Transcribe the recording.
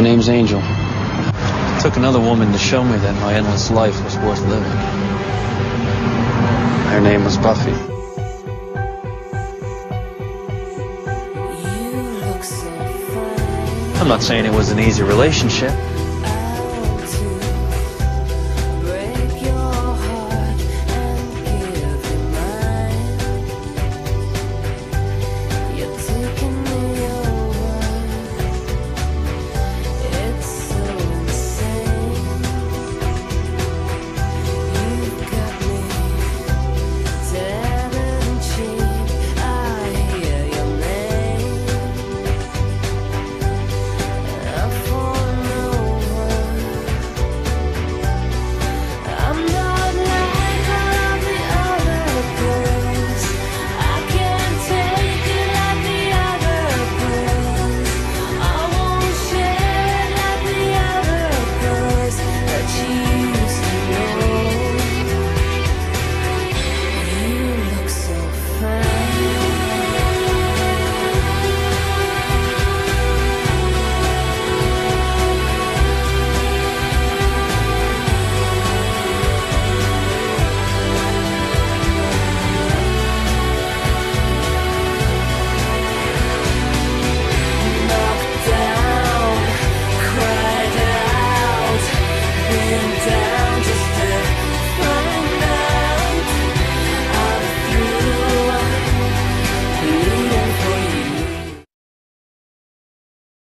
My name's Angel. It took another woman to show me that my endless life was worth living. Her name was Buffy. I'm not saying it was an easy relationship.